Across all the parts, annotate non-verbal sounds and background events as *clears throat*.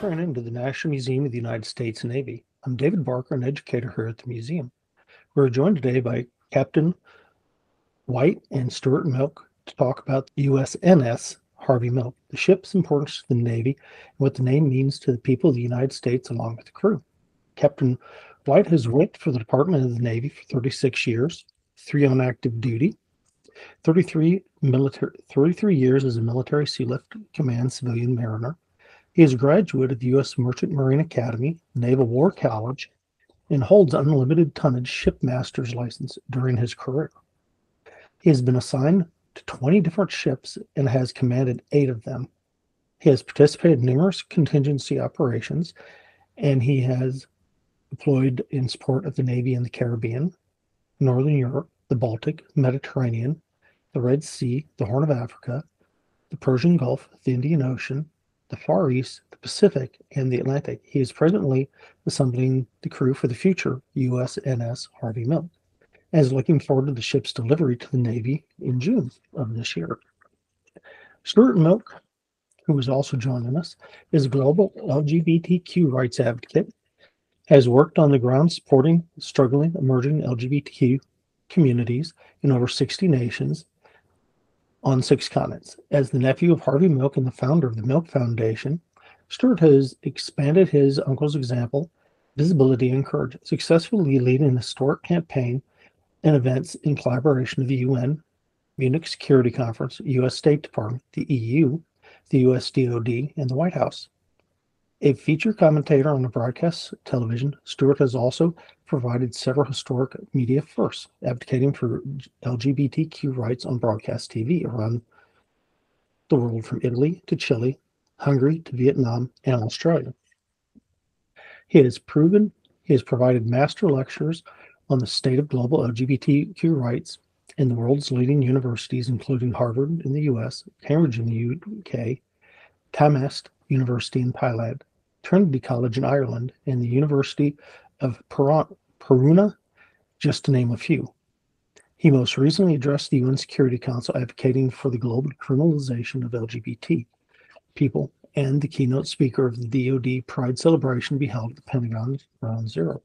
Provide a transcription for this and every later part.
training to the National Museum of the United States Navy. I'm David Barker, an educator here at the museum. We're joined today by Captain White and Stuart Milk to talk about the USNS Harvey Milk, the ship's importance to the Navy, and what the name means to the people of the United States along with the crew. Captain White has worked for the Department of the Navy for 36 years, three on active duty, 33 military 33 years as a military sea lift command civilian mariner. He is a graduate of the U.S. Merchant Marine Academy, Naval War College, and holds unlimited tonnage shipmaster's license during his career. He has been assigned to 20 different ships and has commanded eight of them. He has participated in numerous contingency operations and he has deployed in support of the Navy in the Caribbean, Northern Europe, the Baltic, Mediterranean, the Red Sea, the Horn of Africa, the Persian Gulf, the Indian Ocean, the Far East, the Pacific, and the Atlantic. He is presently assembling the crew for the future USNS Harvey Milk and is looking forward to the ship's delivery to the Navy in June of this year. Stuart Milk, who is also joining us, is a global LGBTQ rights advocate, has worked on the ground supporting struggling emerging LGBTQ communities in over 60 nations on six continents. As the nephew of Harvey Milk and the founder of the Milk Foundation, Stuart has expanded his uncle's example, visibility, and courage, successfully leading historic campaign and events in collaboration with the UN, Munich Security Conference, U.S. State Department, the EU, the U.S. DoD, and the White House. A feature commentator on the broadcast television, Stuart has also provided several historic media firsts, advocating for LGBTQ rights on broadcast TV around the world from Italy to Chile, Hungary to Vietnam, and Australia. He has proven he has provided master lectures on the state of global LGBTQ rights in the world's leading universities, including Harvard in the US, Cambridge in the UK, Thammasat University in Thailand, Trinity College in Ireland, and the University of Peruna, just to name a few. He most recently addressed the UN Security Council advocating for the global criminalization of LGBT people and the keynote speaker of the DoD Pride celebration be held at the Pentagon Ground Zero.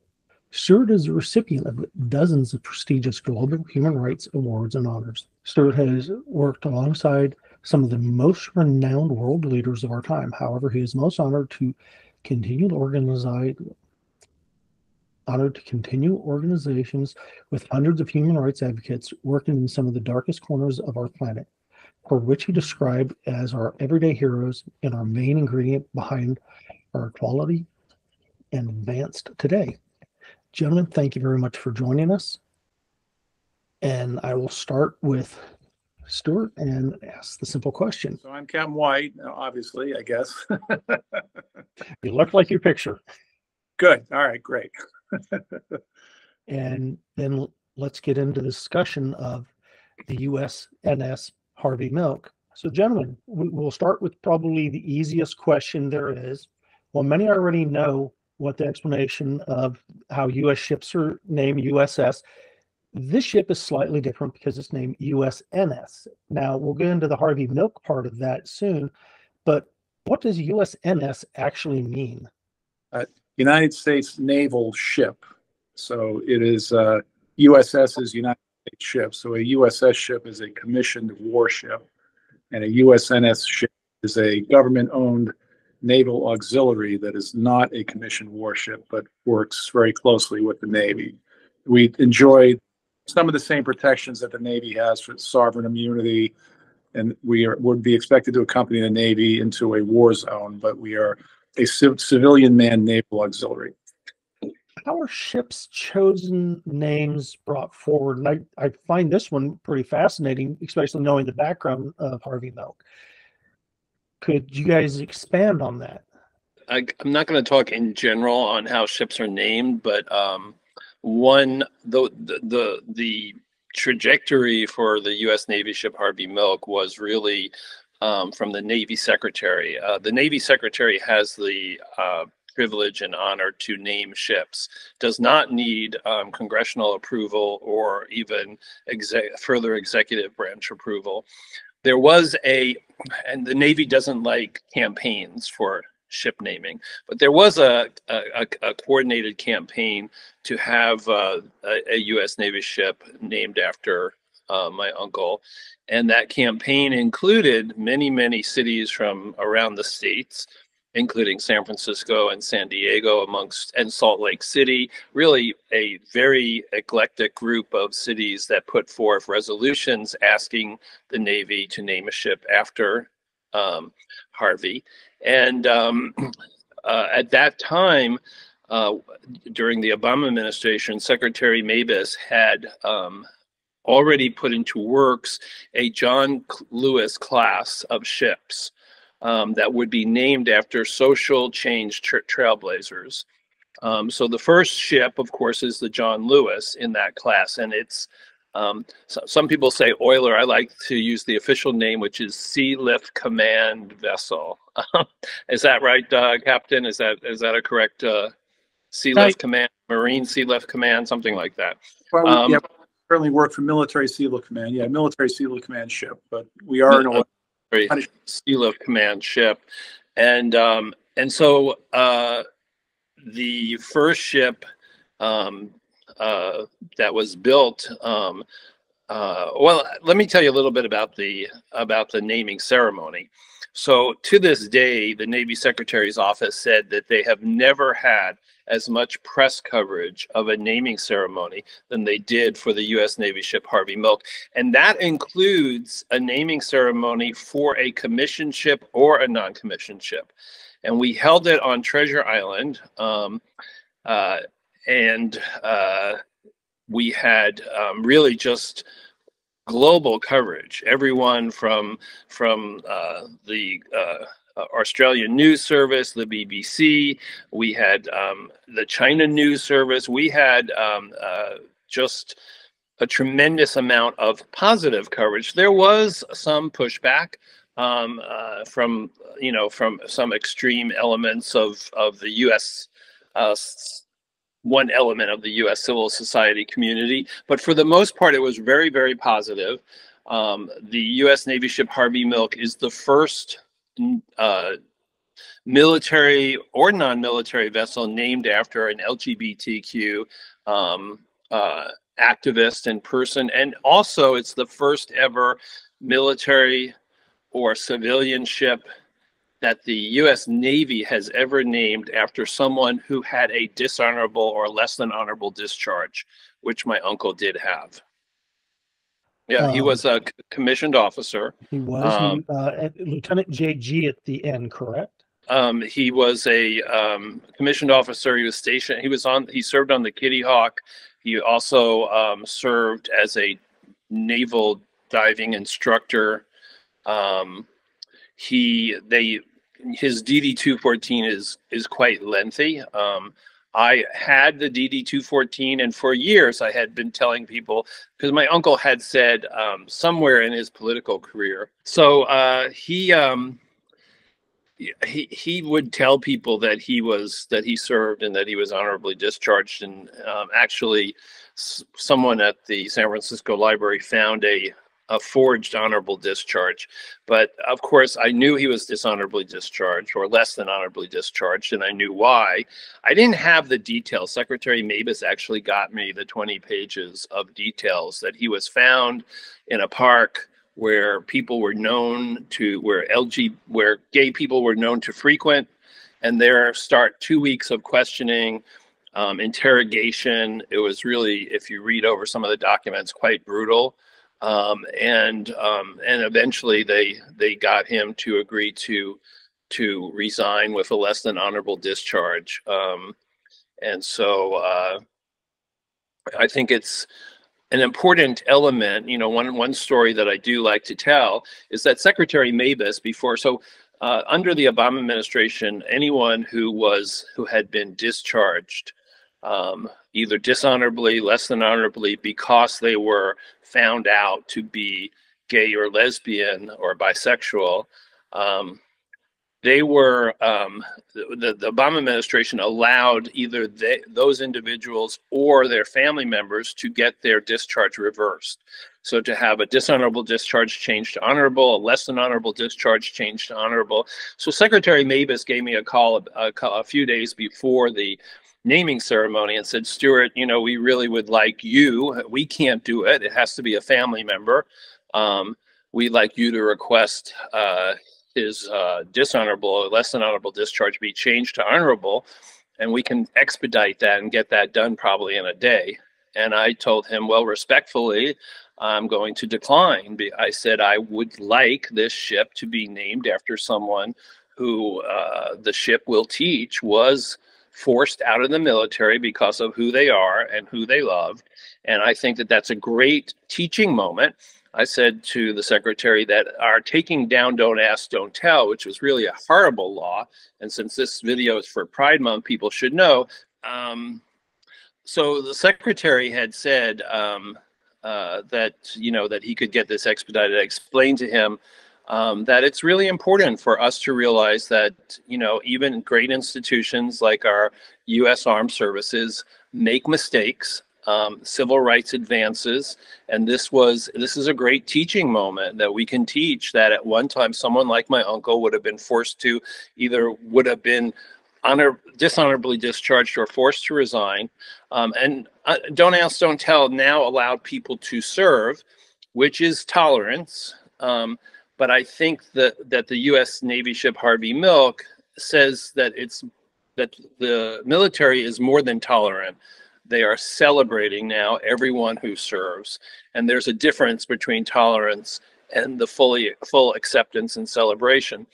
Stuart is a recipient of dozens of prestigious global human rights awards and honors. Stuart has worked alongside some of the most renowned world leaders of our time. However, he is most honored to continue to organize honored to continue organizations with hundreds of human rights advocates working in some of the darkest corners of our planet, for which he described as our everyday heroes and our main ingredient behind our equality and advanced today. Gentlemen, thank you very much for joining us. And I will start with Stuart and ask the simple question. So I'm Captain White, uh, obviously, I guess. *laughs* you look like your picture. Good. All right, great. *laughs* and then let's get into the discussion of the USNS Harvey Milk. So, gentlemen, we'll start with probably the easiest question there is. Well, many already know what the explanation of how U.S. ships are named USS. This ship is slightly different because it's named USNS. Now, we'll get into the Harvey Milk part of that soon, but what does USNS actually mean? Uh, United States naval ship. So it is uh, USS is United States ship. So a USS ship is a commissioned warship, and a USNS ship is a government-owned naval auxiliary that is not a commissioned warship, but works very closely with the Navy. We enjoy some of the same protections that the Navy has for sovereign immunity, and we are, would be expected to accompany the Navy into a war zone, but we are a civilian manned naval auxiliary. How are ships' chosen names brought forward? And I, I find this one pretty fascinating, especially knowing the background of Harvey Milk. Could you guys expand on that? I, am not going to talk in general on how ships are named, but um, one the, the the trajectory for the U.S. Navy ship Harvey Milk was really um, from the Navy Secretary. Uh, the Navy Secretary has the uh, privilege and honor to name ships. Does not need um, congressional approval or even exec further executive branch approval there was a, and the Navy doesn't like campaigns for ship naming. But there was a, a, a coordinated campaign to have uh, a, a, U.S. Navy ship named after uh, my uncle. And that campaign included many, many cities from around the states, including San Francisco and San Diego, amongst and Salt Lake City. Really, a very eclectic group of cities that put forth resolutions asking the Navy to name a ship after um, Harvey. And um, *clears throat* uh, at that time, uh, during the Obama administration, Secretary Mabus had um, already put into works a John Lewis class of ships um, that would be named after social change tra trailblazers. Um, so the first ship, of course, is the John Lewis in that class, and it's um, so some people say oiler. I like to use the official name, which is Sea Lift Command Vessel. *laughs* is that right, uh, Captain? Is that is that a correct uh, Sea Lift right. Command, Marine Sea Lift Command, something like that? Well, um, yeah, currently work for Military Sea Lift Command. Yeah, Military Sea Lift Command ship, but we are an oil Sea Lift Command ship, and um, and so uh, the first ship um, uh, that was built. Um, uh, well, let me tell you a little bit about the about the naming ceremony. So to this day, the Navy Secretary's office said that they have never had as much press coverage of a naming ceremony than they did for the U.S. Navy ship Harvey Milk. And that includes a naming ceremony for a commissioned ship or a non-commissioned ship. And we held it on Treasure Island. Um, uh, and uh, we had um, really just global coverage. Everyone from from uh, the uh, Australian News Service, the BBC. We had um, the China News Service. We had um, uh, just a tremendous amount of positive coverage. There was some pushback um, uh, from you know from some extreme elements of of the U.S. One element of the U.S. civil society community. But for the most part, it was very, very positive. Um, the U.S. Navy ship Harvey Milk is the first uh, military or non-military vessel named after an LGBTQ um, uh, activist in person, and also it's the first ever military or civilian ship that the U.S. Navy has ever named after someone who had a dishonorable or less than honorable discharge, which my uncle did have. Yeah, um, he was a commissioned officer. He was um, uh, Lieutenant JG at the end, correct? Um, he was a um, commissioned officer. He was stationed. He was on. He served on the Kitty Hawk. He also um, served as a naval diving instructor. Um, he they his DD two fourteen is is quite lengthy. Um, I had the DD two fourteen, and for years I had been telling people because my uncle had said um, somewhere in his political career. So uh, he um, he he would tell people that he was that he served and that he was honorably discharged. And um, actually, someone at the San Francisco Library found a a forged honorable discharge. But of course, I knew he was dishonorably discharged or less than honorably discharged, and I knew why. I didn't have the details. Secretary Mabus actually got me the 20 pages of details that he was found in a park where people were known to, where LG, where gay people were known to frequent, and there start two weeks of questioning. Um, interrogation. It was really, if you read over some of the documents, quite brutal um, and um, and eventually they they got him to agree to to resign with a less than honorable discharge. Um, and so uh, I think it's an important element. You know, one one story that I do like to tell is that Secretary Mabus before so. Uh, under the Obama administration, anyone who was who had been discharged um, either dishonorably, less than honorably, because they were found out to be gay or lesbian or bisexual, um, they were um, the, the Obama administration allowed either they, those individuals or their family members to get their discharge reversed. So to have a dishonorable discharge change to honorable, a less than honorable discharge change to honorable. So Secretary Mabus gave me a call a, a, a few days before the naming ceremony and said, Stuart, you know, we really would like you. We can't do it. It has to be a family member. Um, we'd like you to request uh, his uh, dishonorable, less than honorable discharge be changed to honorable, and we can expedite that and get that done probably in a day. And I told him, well, respectfully, I'm going to decline. I said I would like this ship to be named after someone who uh, the ship will teach was forced out of the military because of who they are and who they loved. And I think that that's a great teaching moment. I said to the secretary that our taking down Don't Ask, Don't Tell, which was really a horrible law, and since this video is for Pride Month, people should know. Um, so the secretary had said um, uh, that you know that he could get this expedited. I explained to him um, that it's really important for us to realize that you know even great institutions like our U.S. Armed Services make mistakes um, civil rights advances and this was this is a great teaching moment that we can teach that at one time someone like my uncle would have been forced to either would have been honor dishonorably discharged or forced to resign um, and uh, don't ask don't tell now allowed people to serve which is tolerance um, but i think that that the u.s navy ship harvey milk says that it's that the military is more than tolerant they are celebrating now everyone who serves. And there's a difference between tolerance and the fully full acceptance and celebration.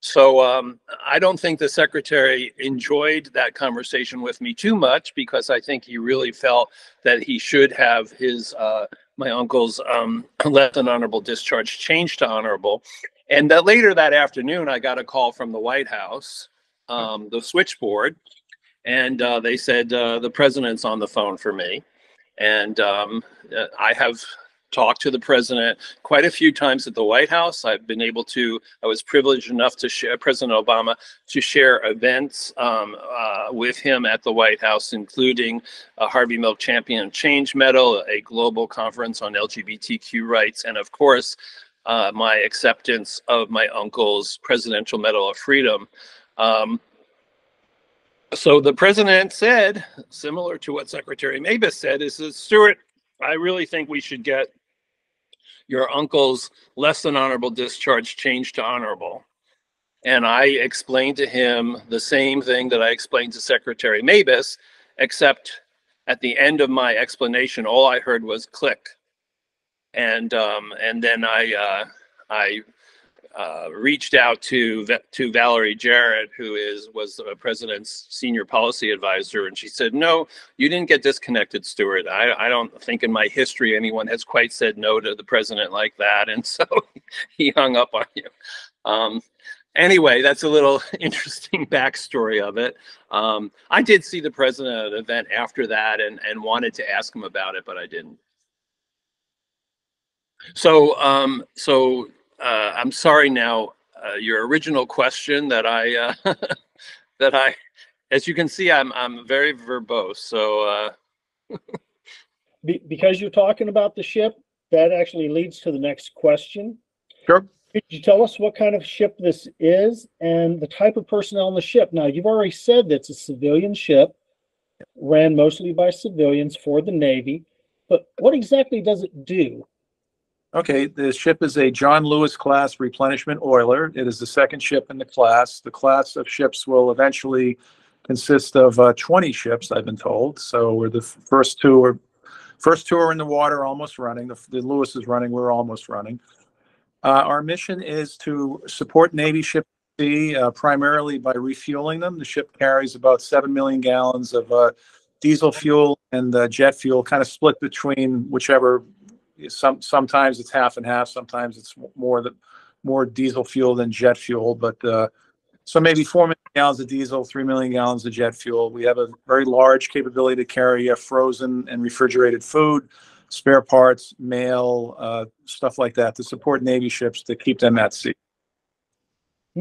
So um, I don't think the secretary enjoyed that conversation with me too much because I think he really felt that he should have his uh, my uncle's um, *clears throat* less than honorable discharge changed to honorable. And that later that afternoon, I got a call from the White House, um, the switchboard, and uh, they said uh, the president's on the phone for me, and um, uh, I have talked to the president quite a few times at the White House. I've been able to. I was privileged enough to share President Obama to share events um, uh, with him at the White House, including a Harvey Milk Champion Change Medal, a global conference on LGBTQ rights, and of course. Uh, my acceptance of my uncle's Presidential Medal of Freedom. Um, so the president said, similar to what Secretary Mabus said, is that Stuart, I really think we should get your uncle's less than honorable discharge changed to honorable. And I explained to him the same thing that I explained to Secretary Mabus, except at the end of my explanation, all I heard was click. And um, and then I uh, I uh, reached out to to Valerie Jarrett, who is was the president's senior policy advisor, and she said, "No, you didn't get disconnected, Stuart. I, I don't think in my history anyone has quite said no to the president like that." And so *laughs* he hung up on you. Um, anyway, that's a little *laughs* interesting backstory of it. Um, I did see the president at an event after that and and wanted to ask him about it, but I didn't. So um, so uh, I'm sorry now. Uh, your original question that I uh, *laughs* that I, as you can see, I'm I'm very verbose. So uh, *laughs* Be- because you're talking about the ship, that actually leads to the next question. Sure. Could you tell us what kind of ship this is and the type of personnel on the ship? Now, you've already said that it's a civilian ship, ran mostly by civilians for the Navy, but what exactly does it do? Okay, the ship is a John Lewis class replenishment oiler. It is the second ship in the class. The class of ships will eventually consist of uh, 20 ships, I've been told. So we're the first two are first two are in the water, almost running. The, the Lewis is running. We're almost running. Uh, our mission is to support Navy ships uh, primarily by refueling them. The ship carries about seven million gallons of uh, diesel fuel and uh, jet fuel, kind of split between whichever some sometimes it's half and half sometimes it's more the more diesel fuel than jet fuel but uh, so maybe four million gallons of diesel three million gallons of jet fuel we have a very large capability to carry frozen and refrigerated food spare parts mail uh, stuff like that to support navy ships to keep them at sea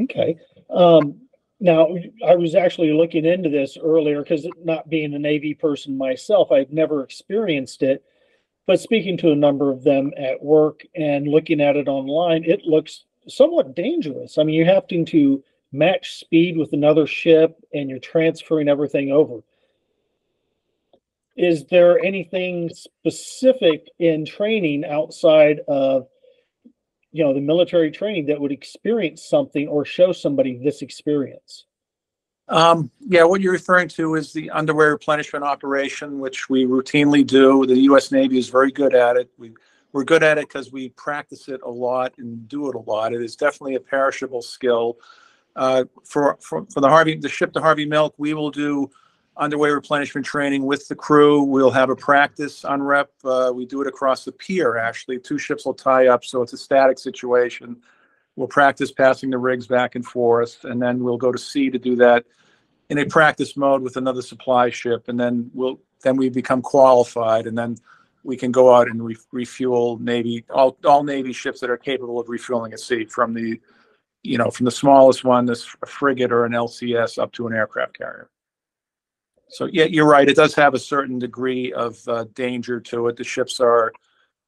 Okay. Um, now, I was actually looking into this earlier because not being a Navy person myself, I've never experienced it. But speaking to a number of them at work and looking at it online, it looks somewhat dangerous. I mean, you're having to match speed with another ship and you're transferring everything over. Is there anything specific in training outside of, you know, the military training that would experience something or show somebody this experience? Um, yeah, what you're referring to is the underway replenishment operation, which we routinely do. The U.S. Navy is very good at it. We, we're good at it because we practice it a lot and do it a lot. It is definitely a perishable skill. Uh, for, for, for the Harvey, the ship to Harvey Milk, we will do underway replenishment training with the crew. We'll have a practice UNREP. Uh, we do it across the pier, actually. Two ships will tie up, so it's a static situation. We'll practice passing the rigs back and forth, and then we'll go to sea to do that in a practice mode with another supply ship, and then we'll then we become qualified, and then we can go out and re- refuel Navy all all Navy ships that are capable of refueling at sea, from the you know from the smallest one, this frigate or an LCS, up to an aircraft carrier. So yeah, you're right. It does have a certain degree of uh, danger to it. The ships are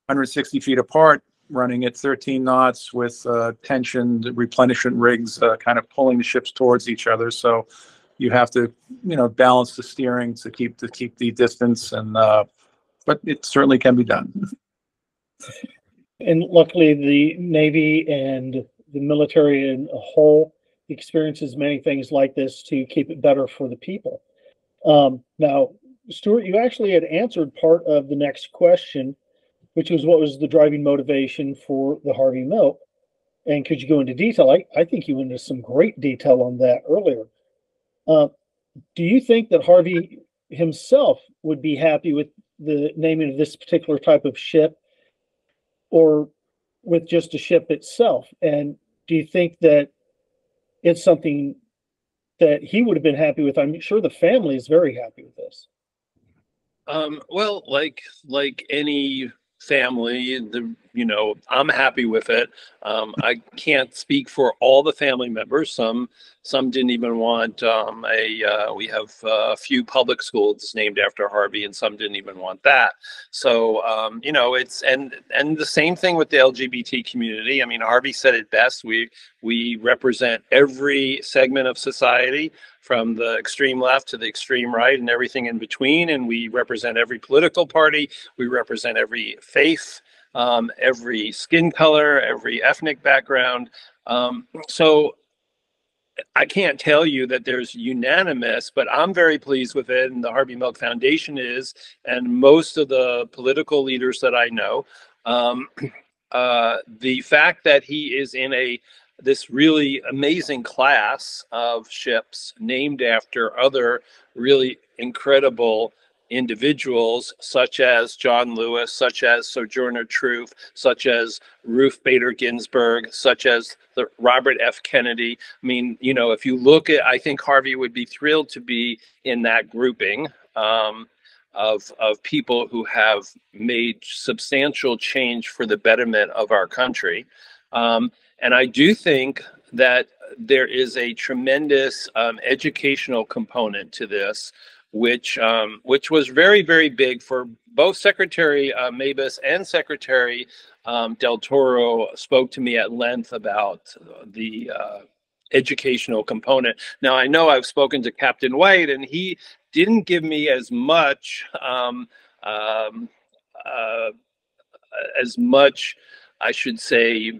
160 feet apart, running at 13 knots with uh, tensioned replenishment rigs, uh, kind of pulling the ships towards each other. So you have to, you know, balance the steering to keep to keep the distance, and uh, but it certainly can be done. And luckily, the Navy and the military in a whole experiences many things like this to keep it better for the people. Um, now, Stuart, you actually had answered part of the next question, which was what was the driving motivation for the Harvey Milk? And could you go into detail? I, I think you went into some great detail on that earlier. Uh, do you think that Harvey himself would be happy with the naming of this particular type of ship or with just a ship itself? And do you think that it's something that he would have been happy with? I'm sure the family is very happy with this. Um, well, like like any family, the you know, I'm happy with it. Um, I can't speak for all the family members. Some some didn't even want um, a. Uh, we have uh, a few public schools named after Harvey, and some didn't even want that. So um, you know, it's and and the same thing with the LGBT community. I mean, Harvey said it best. We we represent every segment of society from the extreme left to the extreme right and everything in between. And we represent every political party. We represent every faith, um, every skin color, every ethnic background. Um, so I can't tell you that there's unanimous, but I'm very pleased with it. And the Harvey Milk Foundation is, and most of the political leaders that I know. Um, *clears throat* uh, the fact that he is in a this really amazing class of ships named after other really incredible individuals such as John Lewis, such as Sojourner Truth, such as Ruth Bader Ginsburg, such as the Robert F. Kennedy. I mean, you know, if you look at, I think Harvey would be thrilled to be in that grouping um, of of people who have made substantial change for the betterment of our country. Um, and I do think that there is a tremendous um, educational component to this, which um, which was very very big for both Secretary uh, Mabus and Secretary um, Del Toro spoke to me at length about the uh, educational component. Now I know I've spoken to Captain White, and he didn't give me as much um, um, uh, as much, I should say.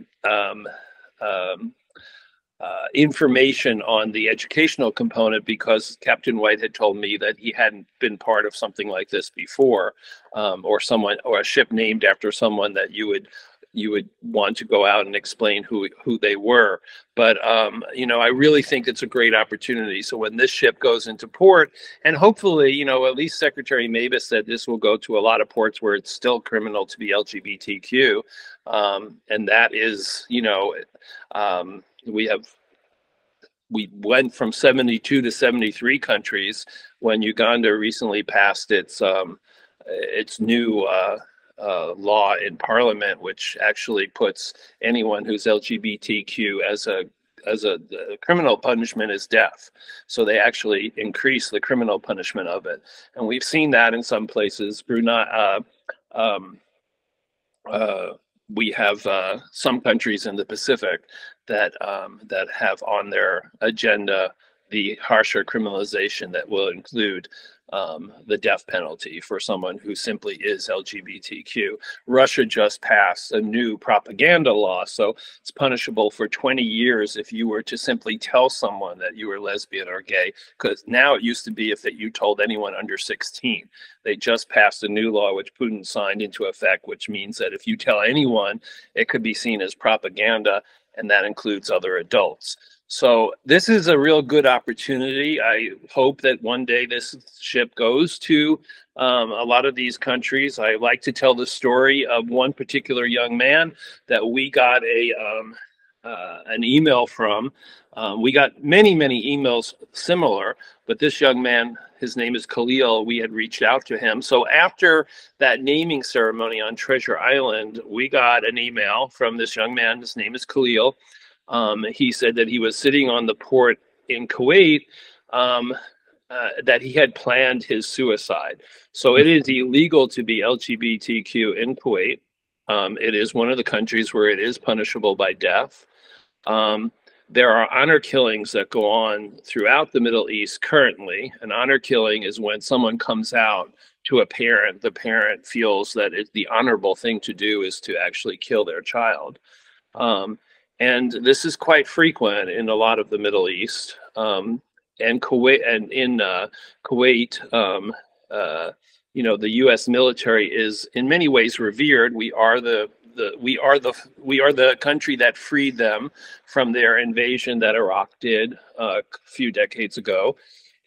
Uh, information on the educational component because Captain White had told me that he hadn't been part of something like this before, um, or someone or a ship named after someone that you would you would want to go out and explain who who they were. But um, you know, I really think it's a great opportunity. So when this ship goes into port, and hopefully, you know, at least Secretary Mabus said this will go to a lot of ports where it's still criminal to be LGBTQ, um, and that is, you know, um, we have we went from 72 to 73 countries when Uganda recently passed its um, its new uh, uh, law in parliament, which actually puts anyone who's LGBTQ as a as a, criminal punishment is death. So they actually increase the criminal punishment of it, and we've seen that in some places. Brunei, uh, um, uh, we have uh, some countries in the Pacific that um, that have on their agenda the harsher criminalization that will include um, the death penalty for someone who simply is LGBTQ. Russia just passed a new propaganda law, so it's punishable for 20 years if you were to simply tell someone that you were lesbian or gay. Because now it used to be if that you told anyone under 16. They just passed a new law which Putin signed into effect, which means that if you tell anyone, it could be seen as propaganda, and that includes other adults. So this is a real good opportunity. I hope that one day this ship goes to um, a lot of these countries. I like to tell the story of one particular young man that we got a um, uh, an email from. Um, we got many many emails similar, but this young man, his name is Khalil. We had reached out to him. So after that naming ceremony on Treasure Island, we got an email from this young man. His name is Khalil um, he said that he was sitting on the port in Kuwait, um, uh, that he had planned his suicide. So it is illegal to be LGBTQ in Kuwait. Um, it is one of the countries where it is punishable by death. Um, there are honor killings that go on throughout the Middle East currently. An honor killing is when someone comes out to a parent, the parent feels that it, the honorable thing to do is to actually kill their child. Um, and this is quite frequent in a lot of the Middle East. Um, and Kuwait and in uh, Kuwait, um, uh, you know, the U.S. military is in many ways revered. We are the we are the we are the country that freed them from their invasion that Iraq did uh, a few decades ago,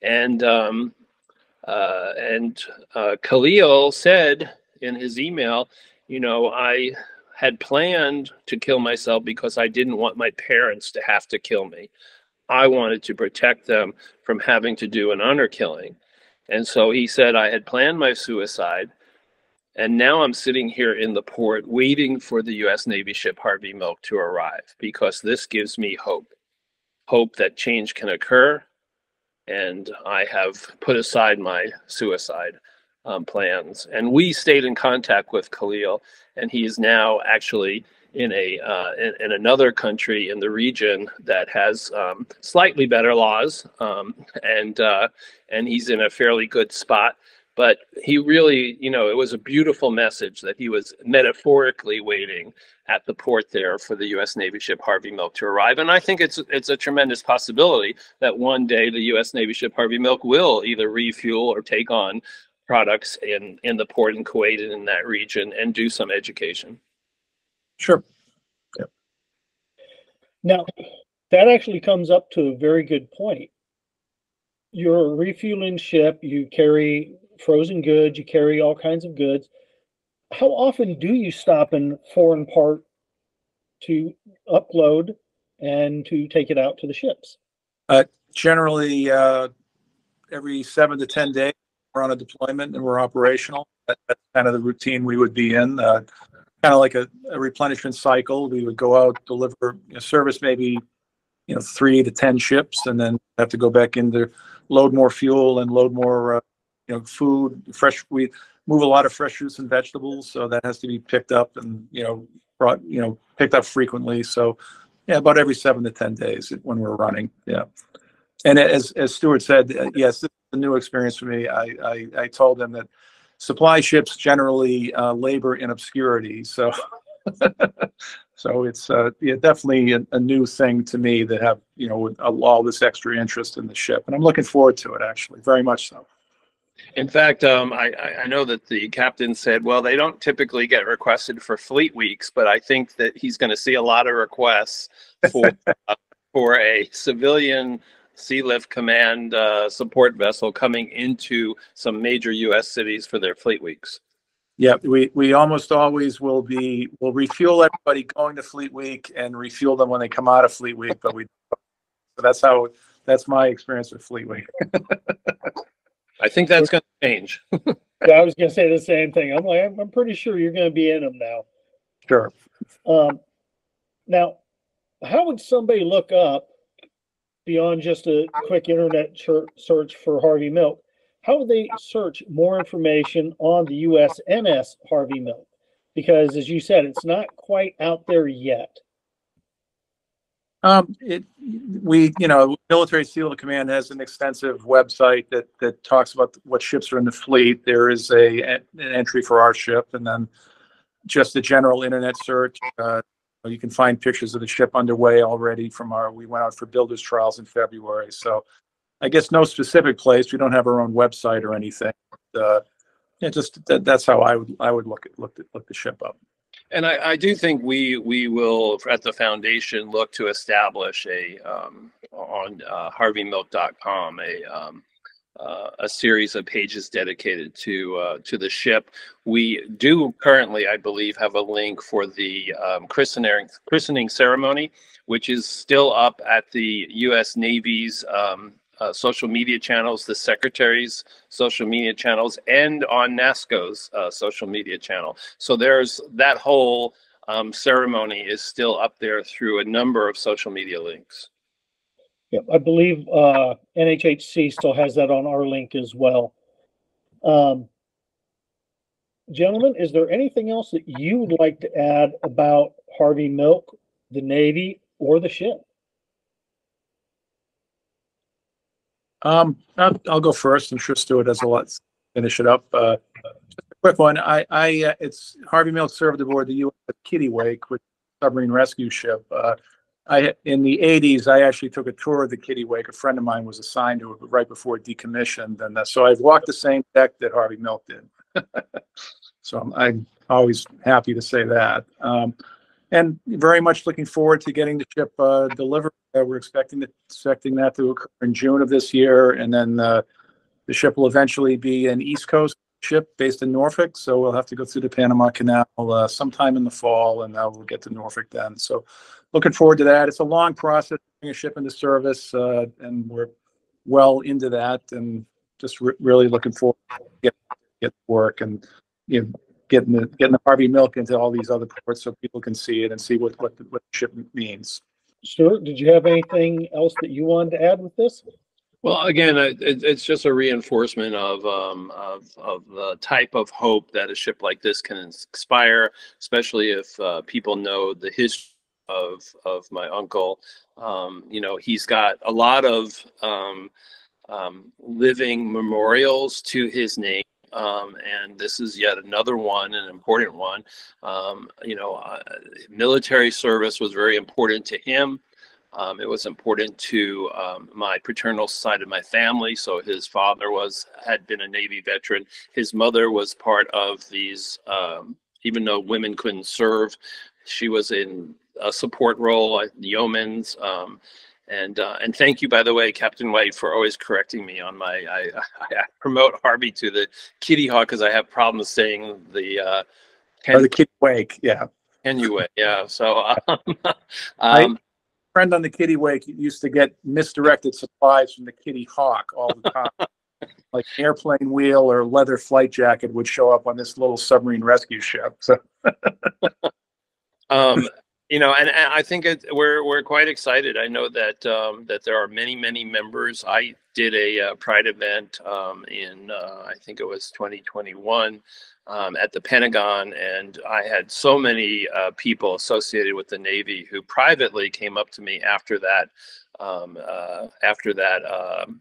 and um, uh, and uh, Khalil said in his email, you know, I had planned to kill myself because I didn't want my parents to have to kill me. I wanted to protect them from having to do an honor killing. And so he said, I had planned my suicide. And now I'm sitting here in the port waiting for the US Navy ship Harvey Milk to arrive because this gives me hope hope that change can occur. And I have put aside my suicide um, plans. And we stayed in contact with Khalil, and he is now actually in a uh, in, in, another country in the region that has um, slightly better laws, um, and uh, and he's in a fairly good spot. But he really, you know, it was a beautiful message that he was metaphorically waiting at the port there for the U.S. Navy ship Harvey Milk to arrive. And I think it's it's a tremendous possibility that one day the U.S. Navy ship Harvey Milk will either refuel or take on products in in the port in Kuwait and in that region and do some education. Sure. Yep. Now, that actually comes up to a very good point. You're a refueling ship, you carry frozen goods, you carry all kinds of goods. How often do you stop in foreign part to upload and to take it out to the ships? Uh, generally, uh, every seven to 10 days we're on a deployment and we're operational. That, that's kind of the routine we would be in. Uh, kind of like a, a, replenishment cycle. We would go out, deliver service maybe you know three to ten ships, and then have to go back in to load more fuel and load more uh, you know food, fresh. We move a lot of fresh fruits and vegetables, so that has to be picked up and you know brought you know picked up frequently. So yeah, about every seven to ten days when we're running. Yeah. And as as Stuart said, uh, yes, this is a new experience for me. I, I, I told them that supply ships generally uh, labor in obscurity. So, *laughs* so it's uh, yeah, definitely a, a, new thing to me that have you know all this extra interest in the ship, and I'm looking forward to it actually, very much so. In fact, um, I, I know that the captain said, well, they don't typically get requested for fleet weeks, but I think that he's going to see a lot of requests for *laughs* uh, for a civilian Sealift Command uh, support vessel coming into some major U.S. cities for their fleet weeks. Yeah, we, we almost always will be, we'll refuel everybody going to Fleet Week and refuel them when they come out of Fleet Week, but we, so that's how, that's my experience with Fleet Week. *laughs* I think that's going to change. *laughs* I was going to say the same thing. I'm like, I'm pretty sure you're going to be in them now. Sure. Um, now, how would somebody look up beyond just a quick internet search for Harvey Milk, how would they search more information on the USNS Harvey Milk? Because as you said, it's not quite out there yet. Um, it, we, you know, Military Sealift Command has an extensive website that, that talks about what ships are in the fleet. There is a, an entry for our ship and then just a general internet search. Uh, you can find pictures of the ship underway already from our, we went out for builders trials in February. So I guess no specific place. We don't have our own website or anything. Uh, yeah, just that, that's how I would, I would look at, look at, look the ship up. And I, I do think we we will at the foundation look to establish a um, on uh, HarveyMilk.com a um, uh, a series of pages dedicated to uh, to the ship. We do currently, I believe, have a link for the um, christening christening ceremony, which is still up at the U.S. Navy's um, uh, social media channels, the secretary's social media channels, and on NASSCO's uh, social media channel. So there's that whole um, ceremony is still up there through a number of social media links. Yeah, I believe uh, NHHC still has that on our link as well. Um, gentlemen, is there anything else that you would like to add about Harvey Milk, the Navy, or the ship? Um, I'll, I'll go first. I'm sure Stuart has a lot to finish it up. Uh, just a quick one. I, I, uh, it's Harvey Milk served aboard the U.S. Kittiwake, which is a submarine rescue ship. Uh, I, in the 80s, I actually took a tour of the Kittiwake. A friend of mine was assigned to it right before it decommissioned. And uh, so I've walked the same deck that Harvey Milk did. *laughs* so I'm, I'm always happy to say that. Um, and very much looking forward to getting the ship uh, delivered. Uh, we're expecting to, expecting that to occur in June of this year, and then uh, the ship will eventually be an East Coast ship based in Norfolk. So we'll have to go through the Panama Canal uh, sometime in the fall, and we'll get to Norfolk then. So looking forward to that. It's a long process bring a ship into service, uh, and we're well into that, and just re- really looking forward to get get work and you know getting the getting the Harvey milk into all these other ports so people can see it and see what what the, what the ship means. Stuart, did you have anything else that you wanted to add with this? Well, again, it, it's just a reinforcement of, um, of of the type of hope that a ship like this can inspire, especially if uh, people know the history of of my uncle. Um, you know, he's got a lot of um, um living memorials to his name um, and this is yet another one, an important one. Um, you know, uh, military service was very important to him. Um, it was important to um, my paternal side of my family. So his father was had been a Navy veteran. His mother was part of these. Um, even though women couldn't serve, she was in a support role at yeoman's. And uh, and thank you, by the way, Captain White, for always correcting me on my. I, *laughs* I promote Harvey to the Kitty Hawk because I have problems saying the. Uh, can, or the Kitty Wake, yeah. Can you wait? Yeah. So, *laughs* um, um, friend on the Kittiwake used to get misdirected supplies from the Kitty Hawk all the time. *laughs* like airplane wheel or leather flight jacket would show up on this little submarine rescue ship. So. um, you know, and, and I think it, we're we're quite excited. I know that um, that there are many many members. I did a uh, Pride event um, in uh, I think it was 2021 um, at the Pentagon, and I had so many uh, people associated with the Navy who privately came up to me after that um, uh, after that um,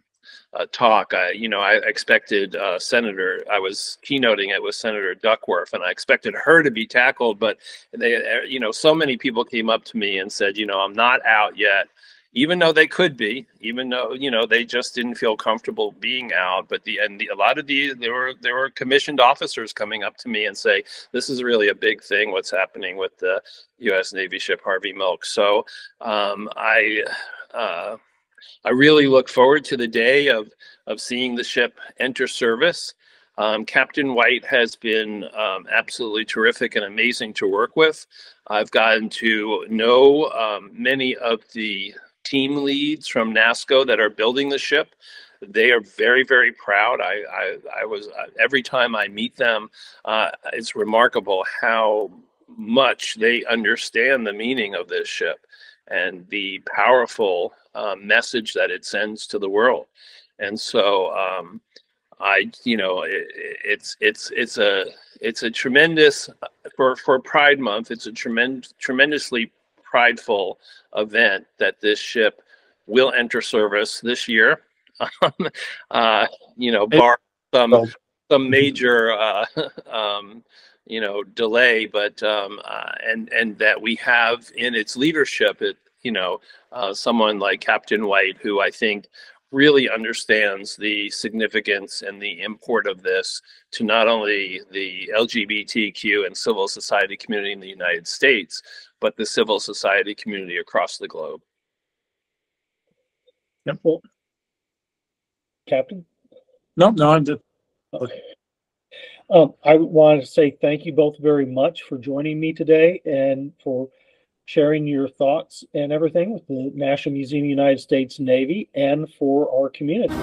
uh, talk. I, you know, I expected uh, Senator. I was keynoting it with Senator Duckworth, and I expected her to be tackled. But they, uh, you know, so many people came up to me and said, you know, I'm not out yet, even though they could be, even though you know they just didn't feel comfortable being out. But the and the, a lot of the there were there were commissioned officers coming up to me and say, this is really a big thing. What's happening with the U.S. Navy ship Harvey Milk? So um, I. Uh, I really look forward to the day of, of seeing the ship enter service. Um, Captain White has been um, absolutely terrific and amazing to work with. I've gotten to know um, many of the team leads from NASSCO that are building the ship. They are very, very proud. I, I, I was uh, every time I meet them, uh, it's remarkable how much they understand the meaning of this ship and the powerful uh, message that it sends to the world. And so um, I, you know, it, it's it's it's a it's a tremendous for for Pride Month. It's a tremendous tremendously prideful event that this ship will enter service this year. *laughs* Um, uh, you know, bar some Well- some major uh, *laughs* um, you know delay, but um, uh, and and that we have in its leadership, it you know, uh, someone like Captain White, who I think really understands the significance and the import of this to not only the LGBTQ and civil society community in the United States, but the civil society community across the globe. Well, Captain? No, no, I'm just, Um, I want to say thank you both very much for joining me today and for sharing your thoughts and everything with the National Museum of the United States Navy and for our community.